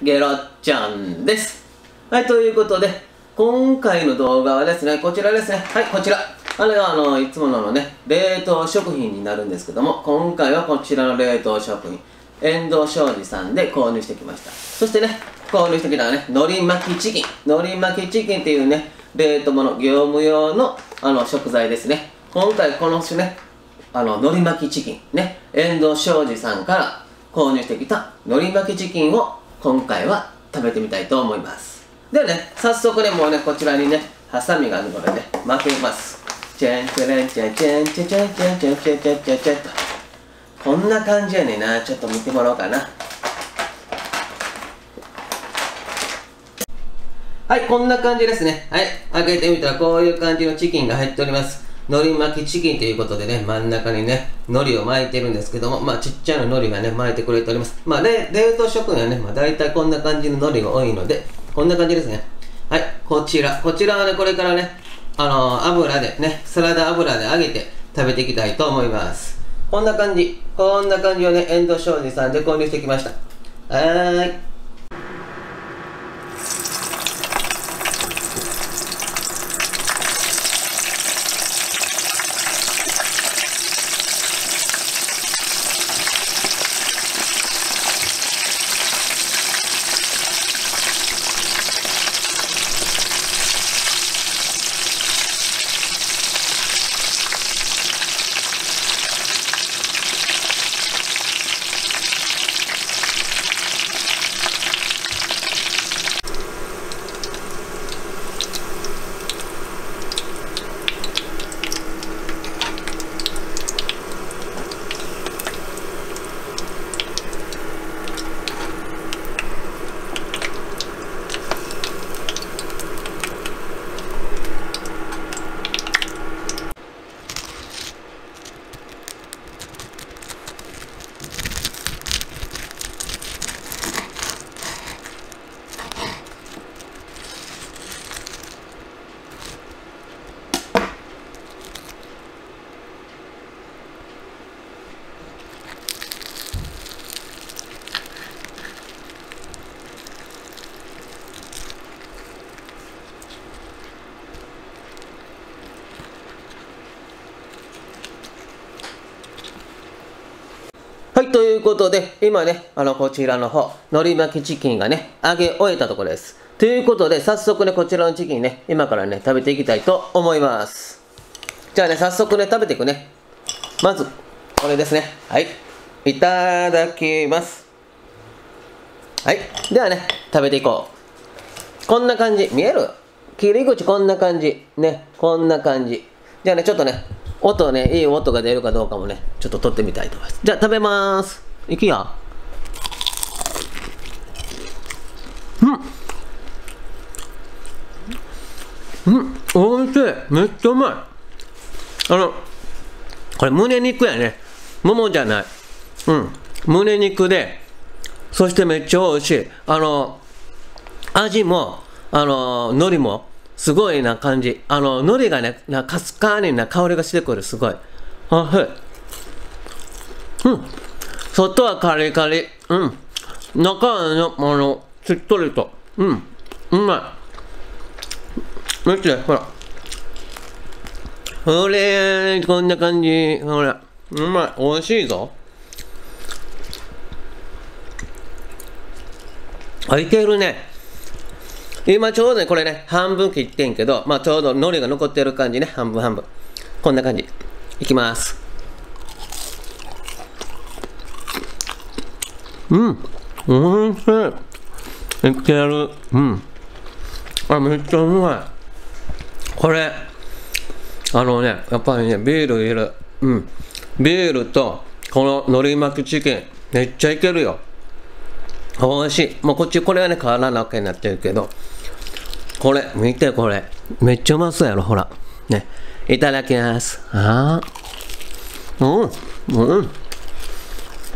ゲロッちゃんです。はい、ということで、今回の動画はですね、こちらですね。はい、こちら。あれは、あの、いつもののね、冷凍食品になるんですけども、今回はこちらの冷凍食品、遠藤商事さんで購入してきました。そしてね、購入してきたのはね、海苔巻きチキン。海苔巻きチキンっていうね、冷凍物、業務用の、あの、食材ですね。今回この種ね、あの、海苔巻きチキン、ね、遠藤商事さんから購入してきた海苔巻きチキンを今回は食べてみたいと思います。ではね早速ねもうねこちらにねハサミがあるのでね巻きます。チェンチェレンチェンチェンチェチェンチェンチェンチェンチェンチェンチェンとこんな感じやねんなちょっと見てもらおうかなはいこんな感じですねはい開けてみたらこういう感じのチキンが入っております海苔巻きチキンということでね、真ん中にね、海苔を巻いてるんですけども、まあちっちゃな海苔がね、巻いてくれております。まあ冷凍食品はね、まあ大体こんな感じの海苔が多いので、こんな感じですね。はい、こちら。こちらはね、これからね、あのー、油でね、サラダ油で揚げて食べていきたいと思います。こんな感じ。こんな感じをね、遠藤商事さんで購入してきました。はーい。はい、ということで、今ね、あの、こちらの方、海苔巻きチキンがね、揚げ終えたところです。ということで、早速ね、こちらのチキンね、今からね、食べていきたいと思います。じゃあね、早速ね、食べていくね。まず、これですね。はい。いただきます。はい。ではね、食べていこう。こんな感じ。見える？切り口こんな感じ。ね、こんな感じ。じゃあね、ちょっとね、音ね、いい音が出るかどうかもね、ちょっと撮ってみたいと思います。じゃあ食べまーす。いくよ。うん。うん、おいしい。めっちゃうまい。あの、これ胸肉やね。ももじゃない。うん。胸肉で、そしてめっちゃ美味しい。あの、味も、あの、海苔も、すごいな感じ。あの、海苔がね、なかすかにな香りがしてくる、すごい。あ、はい。うん。外はカリカリ。うん。中はね、あの、しっとりと。うん。うまい。めっちゃ、ほら。ほれこんな感じ。ほら。うまい。美味しいぞ。あ、いけるね。今ちょうどね、これね、半分切ってんけど、まあちょうど海苔が残ってる感じね、半分半分。こんな感じ。いきます。うん。おいしい。いける。うん。あ、めっちゃうまい。これ、あのね、やっぱりね、ビールいる。うん。ビールと、この海苔巻きチキン、めっちゃいけるよ。美味しい。もうこっち、これはね、変わらなくになってるけど、これ、見てこれ。めっちゃうまそうやろ、ほら。ね。いただきます。ああ。うん。うん。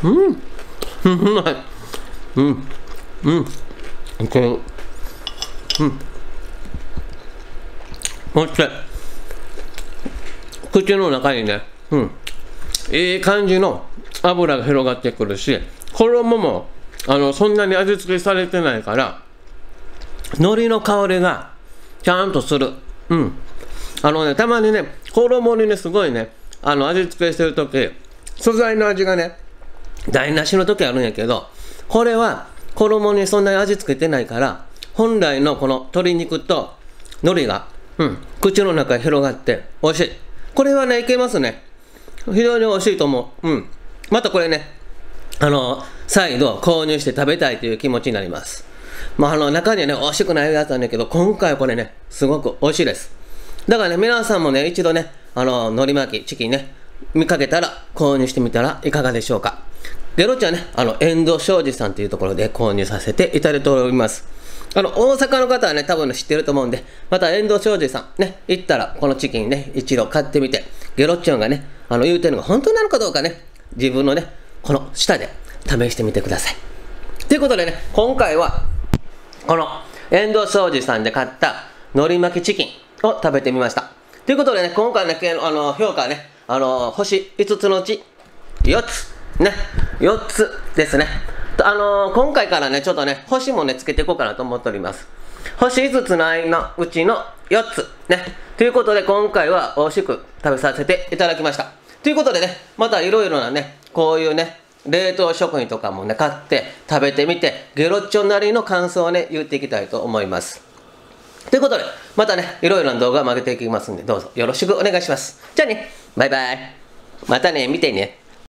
うん。うまい。うん。うん。いける。うん。そして、口の中にね、うん。いい感じの油が広がってくるし、衣もあのそんなに味付けされてないから海苔の香りがちゃんとする。うん。あのねたまにね衣にねすごいねあの味付けしてる時素材の味がね台無しの時あるんやけどこれは衣にそんなに味付けてないから本来のこの鶏肉と海苔が、うん、口の中に広がって美味しい。これはねいけますね。非常に美味しいと思う。うん。またこれねあの再度購入して食べたいという気持ちになります。まあ、あの中にはね美味しくないやつなんだけど今回はこれねすごく美味しいです。だからね皆さんもね一度ねあの海苔巻きチキンね見かけたら購入してみたらいかがでしょうか。ゲロッチはねあの遠藤商事さんというところで購入させていただいております。あの大阪の方はね多分、知ってると思うんでまた遠藤商事さんね行ったらこのチキンね一度買ってみてゲロッチョンがねあの言うてるのが本当なのかどうかね自分のねこの舌で試してみてください。ということでね今回はこの遠藤商事さんで買った海苔巻きチキンを食べてみましたということでね今回ねあの評価はねあの星5つのうち4つね4つですねあの、今回からね、ちょっとね、星もね、つけていこうかなと思っております。星5つのうちの4つ。ね。ということで、今回は美味しく食べさせていただきました。ということでね、またいろいろなね、こういうね、冷凍食品とかもね、買って食べてみて、ゲロッチョなりの感想をね、言っていきたいと思います。ということで、またね、いろいろな動画を上げていきますんで、どうぞよろしくお願いします。じゃあね、バイバイ。またね、見てね。